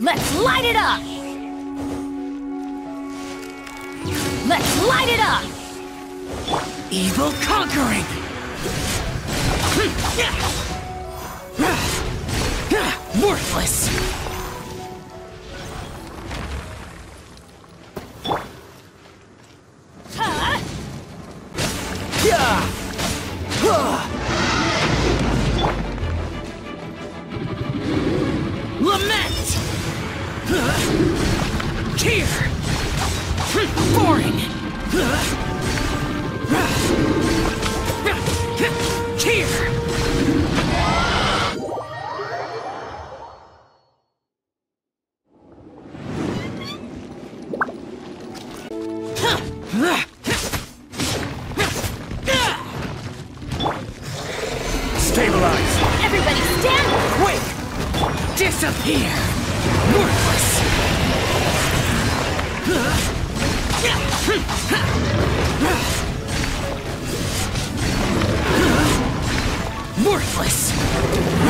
Let's light it up! Let's light it up! Evil conquering! Worthless! Lament! Here! Boring! Here! Stabilize! Everybody stand! Quick! Disappear! Worthless! Worthless!